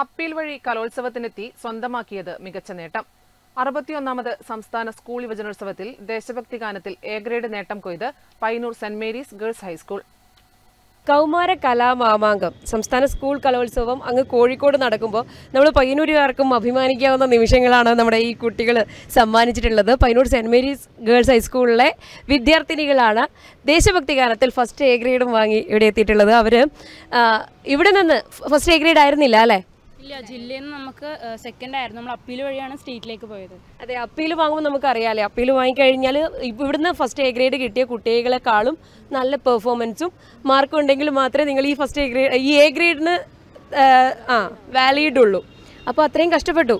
Appeal വഴി കലോത്സവത്തിനെത്തി സ്വന്തമാക്കിയത് മികച്ച നേട്ടം. അറുപത്തിയൊന്നാമത് സംസ്ഥാന സ്കൂൾ യുവജനോത്സവത്തിൽ ദേശഭക്തി ഗാനത്തിൽ എ ഗ്രേഡ് നേട്ടം കൊയ്ത് Payyanur saint Mary's girls high school. കൗമാര കലാമാമാങ്കം. സംസ്ഥാന സ്കൂൾ കലോത്സവം അങ്ങ് കോഴിക്കോട് നടക്കുമ്പോൾ നമ്മൾ പയ്യന്നൂരുകാർക്കും അഭിമാനിക്കാവുന്ന നിമിഷങ്ങളാണ് നമ്മുടെ ഈ കുട്ടികൾ സമ്മാനിച്ചിട്ടുള്ളത്. പയ്യന്നൂർ സെന്റ് മേരീസ് ഗേൾസ് ഹൈസ്കൂളിലെ വിദ്യാർത്ഥിനികളാണ് ദേശഭക്തി ഗാനത്തിൽ ഫസ്റ്റ് എ ഗ്രേഡും വാങ്ങി ഇവിടെ എത്തിയിട്ടുള്ളത്. അവർ ഇവിടെ നിന്ന് ഫസ്റ്റ് എ ഗ്രേഡ് ആയിരുന്നില്ല അല്ലേ? ഇല്ല ജില്ലയിൽ നിന്ന് നമുക്ക് സെക്കൻഡ് ആയിരുന്നു. നമ്മൾ അപ്പീൽ വഴിയാണ് സ്റ്റേറ്റിലേക്ക് പോയത്. അതെ അപ്പീൽ വാങ്ങുമ്പോൾ നമുക്ക് അറിയാലേ അപ്പീൽ വാങ്ങിക്കഴിഞ്ഞാൽ ഇവിടുന്ന് ഫസ്റ്റ് എ ഗ്രേഡ് കിട്ടിയ കുട്ടികളെക്കാളും നല്ല പെർഫോമൻസും മാർക്ക് ഉണ്ടെങ്കിൽ മാത്രമേ നിങ്ങൾ ഈ ഫസ്റ്റ് എ ഗ്രേഡ് ഈ എ ഗ്രേഡിന് ആ വാലിഡ് ഉള്ളൂ. അപ്പോൾ അത്രയും കഷ്ടപ്പെട്ടു.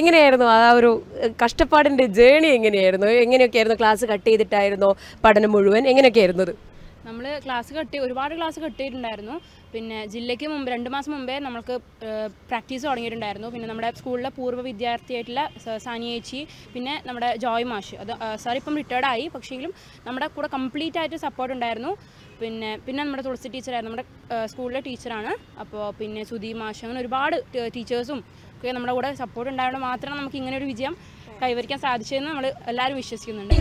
എങ്ങനെയായിരുന്നു ആ ഒരു കഷ്ടപ്പാടിന്റെ ജേണി എങ്ങനെയായിരുന്നു? എങ്ങനെയൊക്കെയായിരുന്നു ക്ലാസ് കട്ട് ചെയ്തിട്ടായിരുന്നോ പഠനം മുഴുവൻ? എങ്ങനെയൊക്കെയായിരുന്നു അത്? നമ്മൾ ക്ലാസ് കെട്ടി ഒരുപാട് ക്ലാസ് കട്ട് ചെയ്തിട്ടുണ്ടായിരുന്നു പിന്നെ ജില്ലയ്ക്ക് മുമ്പ് രണ്ട് മാസം മുമ്പേ നമ്മൾക്ക് പ്രാക്ടീസ് തുടങ്ങിയിട്ടുണ്ടായിരുന്നു. പിന്നെ നമ്മുടെ സ്കൂളിലെ പൂർവ വിദ്യാർത്ഥിയായിട്ടുള്ള സാനിയേച്ചി പിന്നെ നമ്മുടെ ജോയ് മാഷ്. അത് സാർ ഇപ്പം റിട്ടയർഡ് ആയി. പക്ഷേങ്കിലും നമ്മുടെ കൂടെ കംപ്ലീറ്റ് ആയിട്ട് സപ്പോർട്ട് ഉണ്ടായിരുന്നു. പിന്നെ പിന്നെ നമ്മുടെ തുളസി ടീച്ചറായിരുന്നു നമ്മുടെ സ്കൂളിലെ ടീച്ചറാണ് അപ്പോൾ പിന്നെ സുധി മാഷ് അങ്ങനെ ഒരുപാട് ടീച്ചേഴ്സും ഒക്കെ നമ്മുടെ കൂടെ സപ്പോർട്ട് ഉണ്ടായതുകൊണ്ട് മാത്രമാണ് നമുക്ക് ഇങ്ങനെ ഒരു വിജയം കൈവരിക്കാൻ സാധിച്ചതെന്ന് നമ്മൾ എല്ലാവരും വിശ്വസിക്കുന്നുണ്ട്.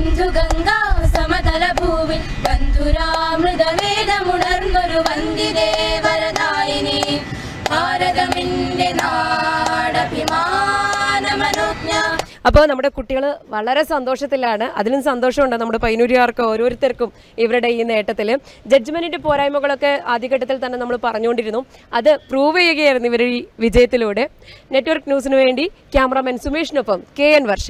ബന്ധുരാമൃതവേദമുണർന്നൊരു വന്ദിതേ വരദായിനി ഭാരതമിന്റെ നാടഭിമാനമനുജ്ഞ. അപ്പോൾ നമ്മുടെ കുട്ടികൾ വളരെ സന്തോഷത്തിലാണ്. അതിലും സന്തോഷമുണ്ട് നമ്മുടെ പൈനൂരുകാർക്ക് ഓരോരുത്തർക്കും ഇവരുടെ ഈ നേട്ടത്തിൽ ജഡ്ജ്മെന്റിന്റെ പോരായ്മകളൊക്കെ ആദ്യഘട്ടത്തിൽ തന്നെ നമ്മൾ പറഞ്ഞുകൊണ്ടിരുന്നു. അത് പ്രൂവ് ചെയ്യുകയായിരുന്നു ഇവരുടെ ഈ വിജയത്തിലൂടെ. നെറ്റ്വർക്ക് ന്യൂസിനു വേണ്ടി ക്യാമറാമാൻ സുമേഷിനൊപ്പം കെ എൻ വർഷ.